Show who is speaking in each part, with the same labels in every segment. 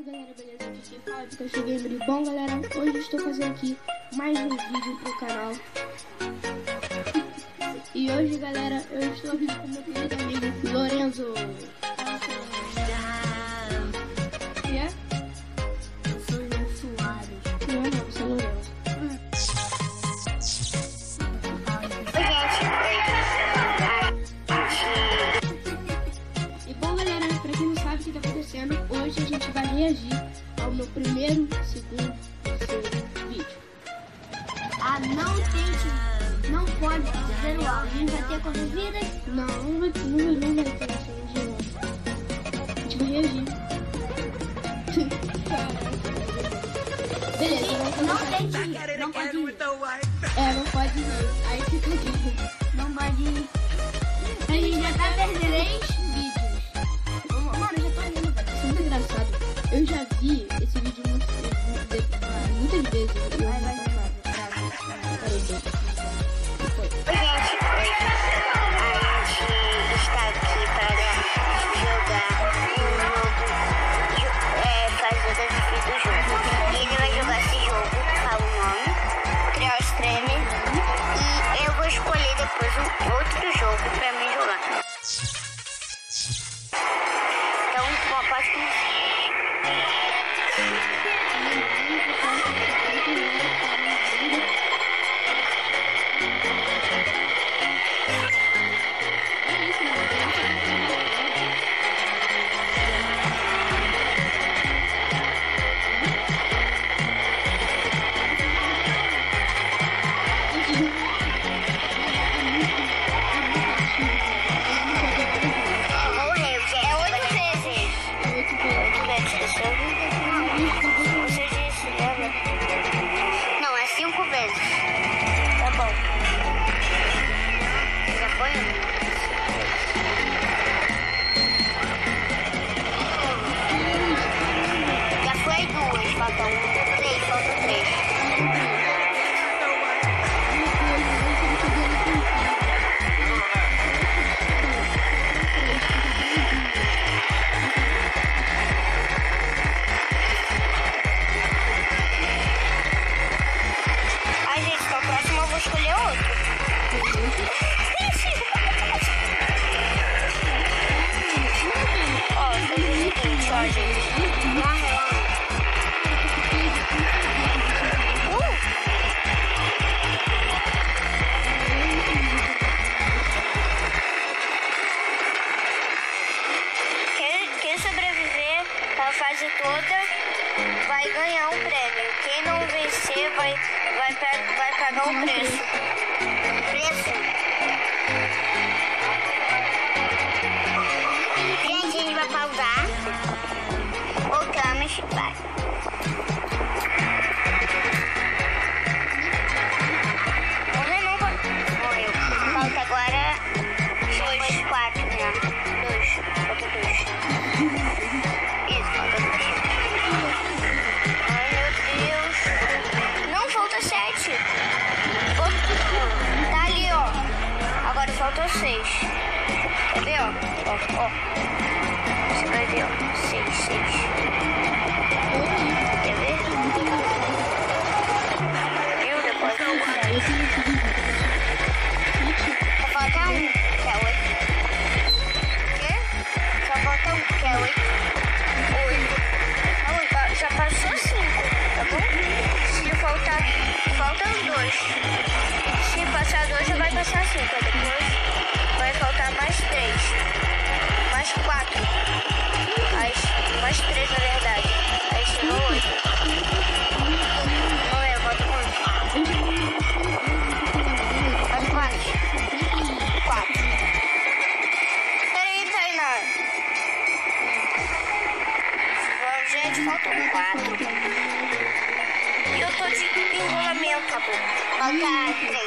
Speaker 1: Salve galera, beleza? Aqui quem fala é Gamer. Bom galera, hoje estou fazendo aqui mais um vídeo pro canal. E hoje galera, eu estou aqui com meu querido amigo Lorenzo. Vai reagir ao meu primeiro, segundo, terceiro vídeo.
Speaker 2: Ah, não tente, não pode dizer o áudio. A gente vai ter vidas?
Speaker 1: Não, não vai, não não vai ter região. A gente vai reagir. Beleza,
Speaker 2: Não tente, não pode ir.
Speaker 1: É, não pode ir. Aí fica aqui.
Speaker 2: Não pode ir.
Speaker 1: A gente já tá
Speaker 2: perdendo.
Speaker 1: três
Speaker 3: falta seis. Quer ver, ó? Ó, ó. Você vai ver, ó. Seis, seis. Quer ver? Viu? Depois Só falta um, que é oito. Quê? Só falta um, que é oito. Oito. Não, já- passou cinco, tá bom? Se faltar, faltam dois. Se passar dois, já vai passar cinco. Depois quatro. Mais, mais três, na verdade. Aí chegou oito. Não é, falta quanto? Falta quantos? Quatro. Peraí, Tainá. Gente, faltam quatro. E eu tô de enrolamento, acabou. Falta três.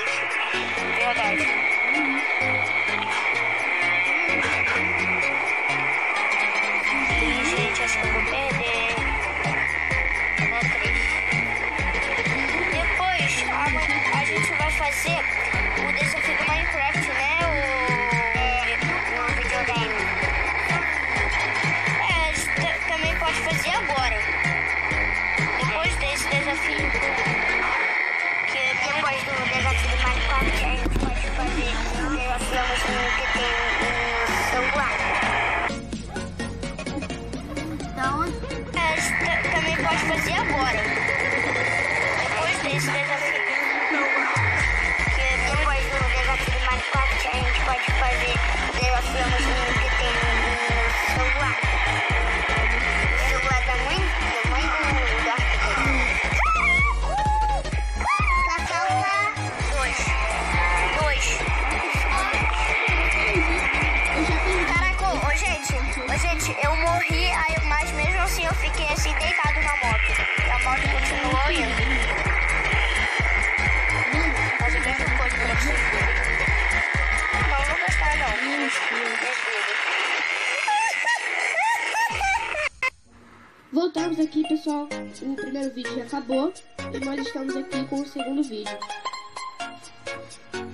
Speaker 1: Voltamos aqui, pessoal. O primeiro vídeo já acabou e nós estamos aqui com o segundo vídeo.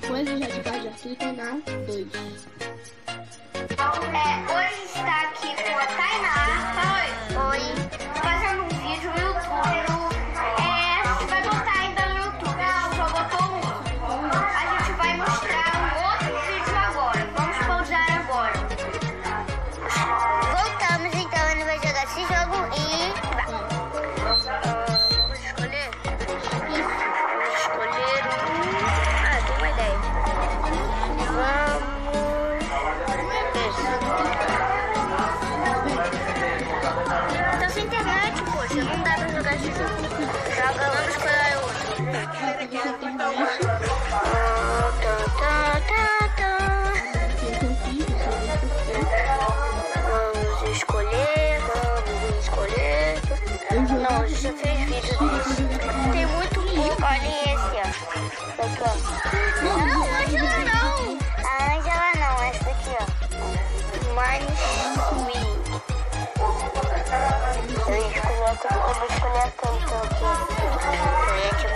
Speaker 1: Coisas radicais de Arthur Tainá 2.
Speaker 3: É, hoje está aqui com a Tainá. Oi. Não, Angela não. A Angela não, essa daqui, ó. Minesweet. Eu escolher aquele, eu vou escolher que eu aqui. Eu ia te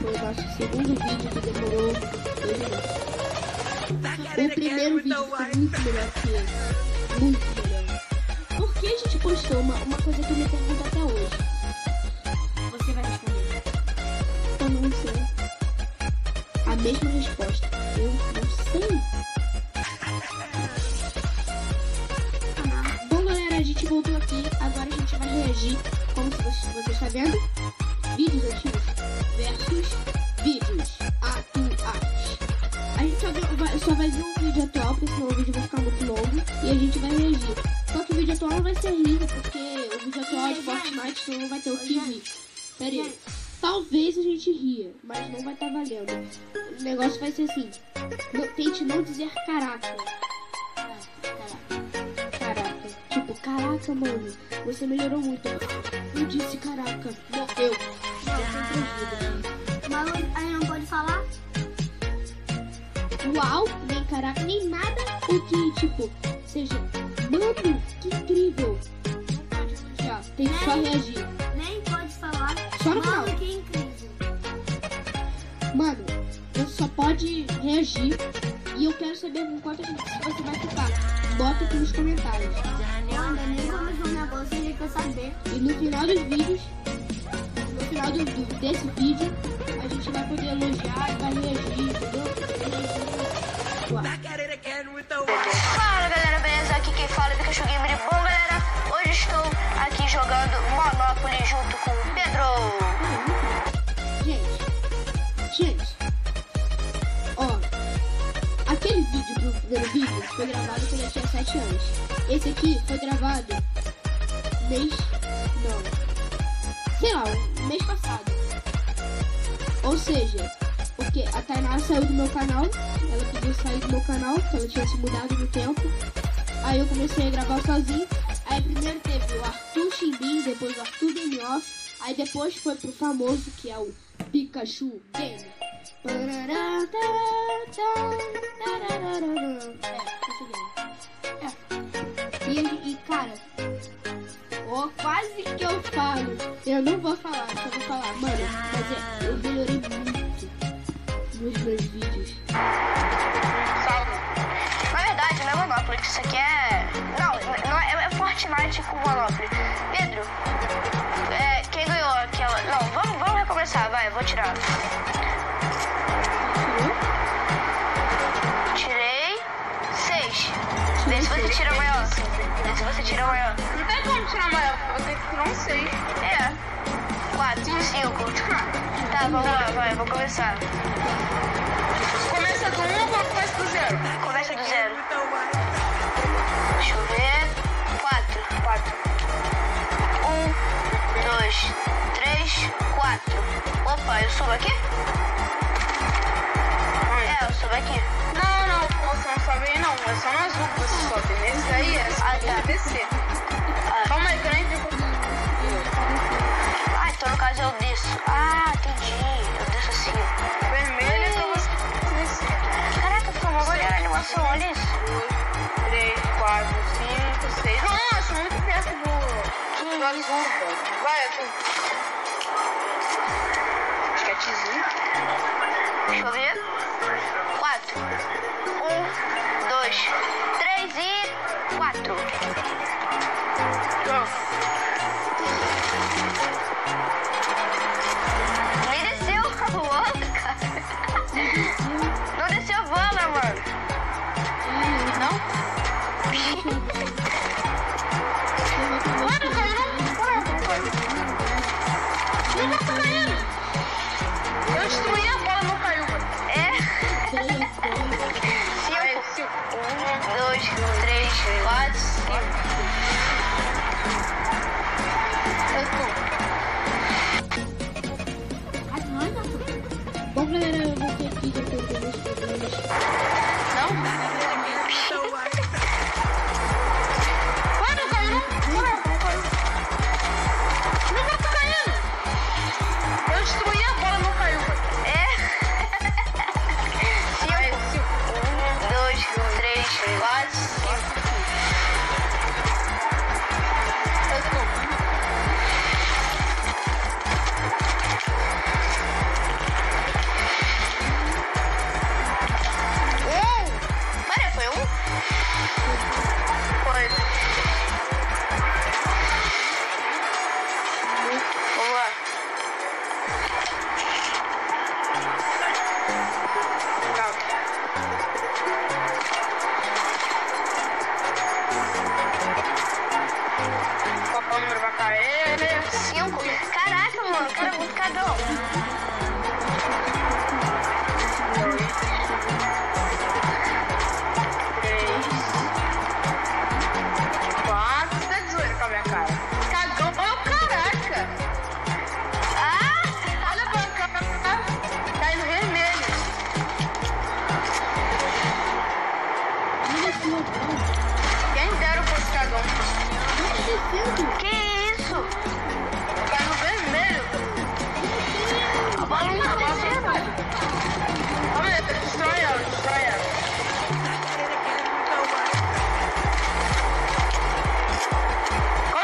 Speaker 3: foi
Speaker 1: o nosso segundo vídeo que demorou dois minutos. O primeiro vídeo foi muito melhor que esse. Muito melhor. Por que a gente postou uma, uma coisa que eu me pergunto até hoje?
Speaker 2: Você vai responder.
Speaker 1: Eu não sei. A mesma resposta. Eu não sei. Bom, galera, a gente voltou aqui. Agora a gente vai reagir, como se você, você está vendo, vídeos antigos versus vídeos atuais. A gente só, vai, só vai ver um vídeo atual, porque senão o vídeo vai ficar muito longo. E a gente vai reagir. Só que o vídeo atual não vai ser lindo, porque o vídeo atual é de Fortnite, então não vai ter o que rir. Pera aí. Talvez a gente ria, mas não vai estar valendo. O negócio vai ser assim. Não- tente não dizer caraca. Caraca. Caraca. Tipo, caraca, mano. Você melhorou muito. Eu disse caraca. Não,
Speaker 2: aí não pode falar?
Speaker 1: Uau, nem caraca, nem nada. O que, tipo, seja. Mano, que incrível. Já, tem que só reagir.
Speaker 2: Nem pode falar.
Speaker 1: Só no final.
Speaker 2: que incrível.
Speaker 1: Mano, você só pode reagir. E eu quero saber com quantas você vai ficar. Bota aqui nos comentários.
Speaker 2: Mano, nem minha voz, você quer saber.
Speaker 1: E no final dos vídeos, final do, do- desse vídeo, a gente vai poder elogiar e vai reagir, entendeu? Uau.
Speaker 3: Fala galera, beleza? Aqui quem fala é Pikachu Gamer. Bom galera, hoje estou aqui jogando Monopoly junto com o Pedro.
Speaker 1: Gente, gente, ó, aquele vídeo do primeiro vídeo foi gravado quando eu tinha 7 anos. Esse aqui foi gravado mês, não, sei lá, mês passado. Ou seja, porque a Tainá saiu do meu canal, ela pediu sair do meu canal, porque ela tinha se mudado no tempo. Aí eu comecei a gravar sozinho. Aí primeiro teve o Arthur Chimbim, depois o Arthur Game Off. Aí depois foi pro famoso que é o Pikachu Game. É. É. E, e cara, ó, quase que eu falo. Eu não vou falar, só vou falar, mano, mas é, eu melhorei muito nos meus vídeos.
Speaker 3: Salve. Na verdade, não é Monopoly, que isso aqui é. Não, não é, é Fortnite com Monopoly. Pedro, é, quem ganhou aquela. Não, vamos, vamos recomeçar, vai, eu vou tirar.
Speaker 4: Não ter que tirar um 6.
Speaker 3: É. Quatro, cinco. Tá, vamos lá, vai, vou começar.
Speaker 4: Começa do 1 um, ou começa do 0?
Speaker 3: Começa do zero. Deixa eu ver. Quatro.
Speaker 4: Quatro.
Speaker 3: Um, dois, três, quatro. Opa, eu subo aqui? É, eu subo aqui.
Speaker 4: Não, não, você não sobe aí não. É só no azul que você sobe. Nesse daí é só
Speaker 3: Ah, tá.
Speaker 4: descer. Calma aí, peraí.
Speaker 3: Ah, então no caso eu desço. Ah, entendi. Eu desço assim.
Speaker 4: Vermelho, então você
Speaker 3: Caraca, por favor, olha a animação, olha isso.
Speaker 4: 3, 4, 5, 6. Nossa, muito perto do. Que do hum, azul, Vai, aqui. Acho que é tizinho.
Speaker 3: Deixa eu ver. 4. 1, 2. Quatro, cinco.
Speaker 4: Eu
Speaker 1: Que
Speaker 3: isso?
Speaker 4: Tá no vermelho.
Speaker 3: A bola não descendo.
Speaker 4: Calma aí, destrói ela, destrói ela.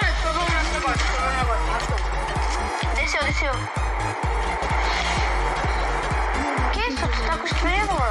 Speaker 4: Deixa eu ver um negócio, ver um negócio.
Speaker 3: Desceu, desceu. Que isso? Você tá construindo, mano? Quatro.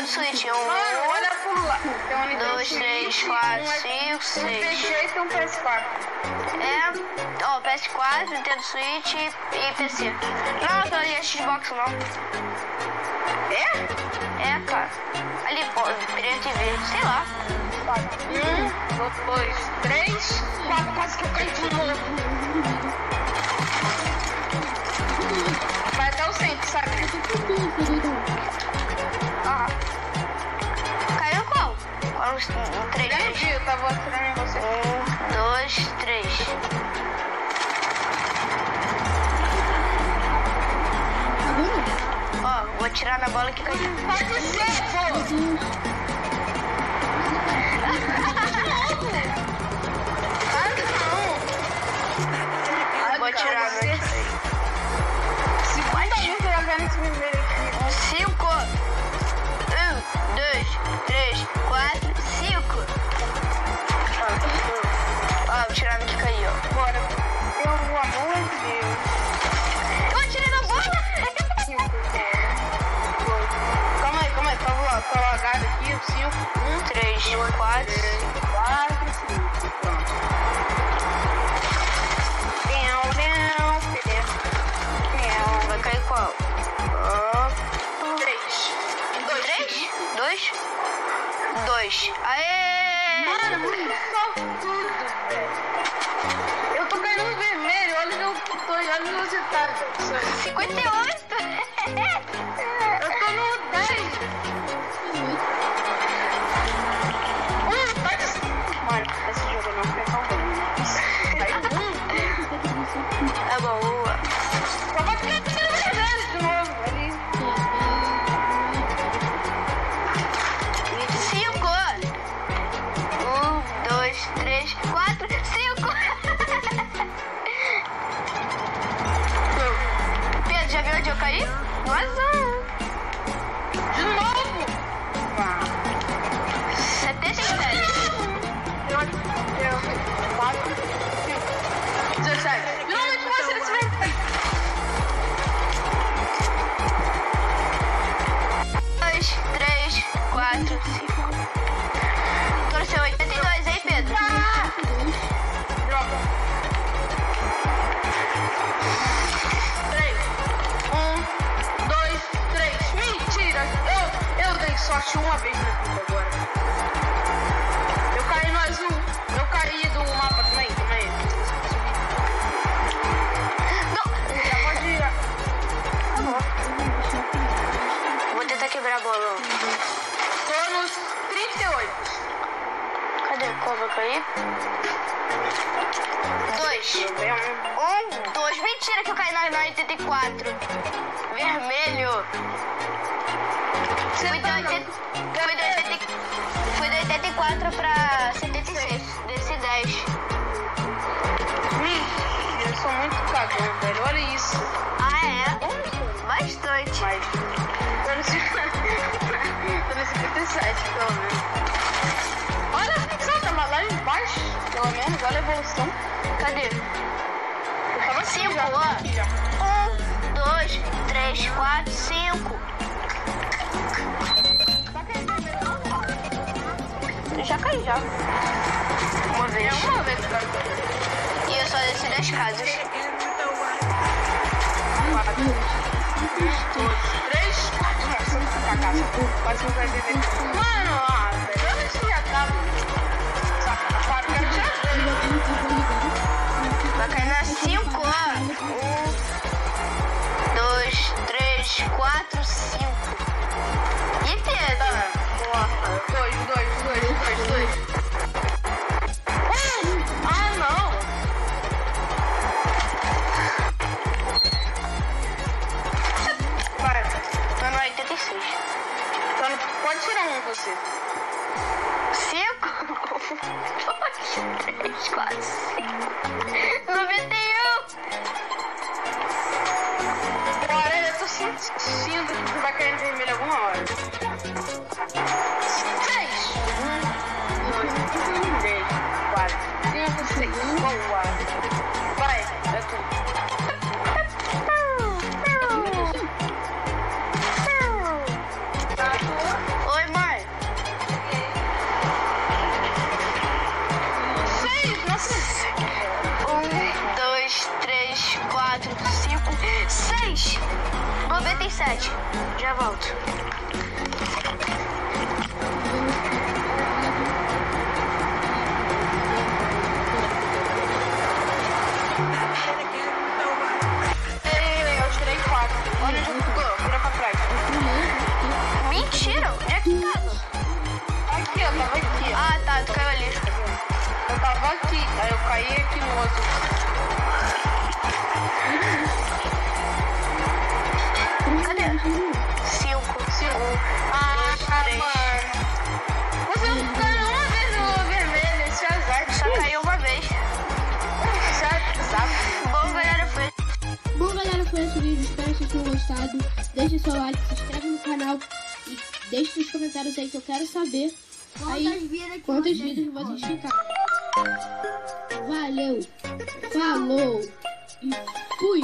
Speaker 3: Nintendo Switch.
Speaker 4: Mano,
Speaker 3: Um,
Speaker 4: olha por lá. Tem um Nintendo
Speaker 3: dois,
Speaker 4: Switch,
Speaker 3: três, quatro,
Speaker 4: um-
Speaker 3: cinco,
Speaker 4: Um
Speaker 3: seis.
Speaker 4: PG e tem um PS4.
Speaker 3: É, ó, PS4, Nintendo Switch e PC. Não, aquela ali é Xbox não.
Speaker 4: É?
Speaker 3: É, cara. Ali, pô, preto e verde, sei lá.
Speaker 4: Um, dois, três, quatro. Quase que eu caí de novo. Vai até o centro, sabe?
Speaker 3: Qual os um, três?
Speaker 4: Vi, eu tava atirando em você.
Speaker 3: Um, dois, três. Ó, vou atirar na bola que caiu.
Speaker 4: Pode ser, pô!
Speaker 3: Vou
Speaker 4: você.
Speaker 3: Cinco. Um, dois, três, quatro,
Speaker 4: lagado aqui. o Cinco.
Speaker 3: Um, três, quatro.
Speaker 4: Quatro, cinco. Pronto. Pião, pião, pião. Pião.
Speaker 3: Vai cair qual? Ó,
Speaker 4: Três. Dois.
Speaker 3: Três? Dois? Dois. Aê!
Speaker 4: Mano, muito sortudo, velho. Eu tô caindo no vermelho. Olha onde eu tô. Olha você tá, velho.
Speaker 3: 58!
Speaker 4: Sorte uma vez na vida agora. Eu caí no azul. Eu caí do mapa também, também.
Speaker 3: Não.
Speaker 4: Já pode ir.
Speaker 3: Vou tentar quebrar a bola.
Speaker 4: Tô nos 38.
Speaker 3: Cadê? Qual vai cair? Dois. Um, dois. Mentira que eu caí na 84. Vermelho. Fui de, 84 pra 76, desse 10.
Speaker 4: Eu sou muito cagão, velho, olha isso.
Speaker 3: Ah, é? Hum, bastante.
Speaker 4: Mas, tô no 57, pelo menos. Olha a ficção, tava lá embaixo, pelo menos, olha a evolução.
Speaker 3: Cadê?
Speaker 4: Eu tava 5,
Speaker 3: ó. 1, 2, 3, 4, 5. Já caí já. Uma
Speaker 4: É
Speaker 3: vez.
Speaker 4: uma vez, cara.
Speaker 3: E eu só desci das casas.
Speaker 4: Quatro. Um, dois, três. Nossa, fracasso. Quase não vai beber. Mano, velho. Olha esse já tá.
Speaker 3: Um,
Speaker 4: outro.
Speaker 3: Cadê? Cinco.
Speaker 4: Cinco. Ah,
Speaker 3: três.
Speaker 4: mano. Você não caiu uma vez no vermelho. Esse azar.
Speaker 3: Só caiu uma vez.
Speaker 4: É azar.
Speaker 3: Bom, galera, foi.
Speaker 1: Bom, galera, foi esse vídeo. Espero que vocês tenham gostado. Deixe seu like, se inscreve no canal e deixe nos comentários aí que eu quero saber
Speaker 2: Quantas
Speaker 1: aí
Speaker 2: vidas que
Speaker 1: quantos
Speaker 2: você
Speaker 1: vídeos vocês ficaram. Valeu, falou e fui!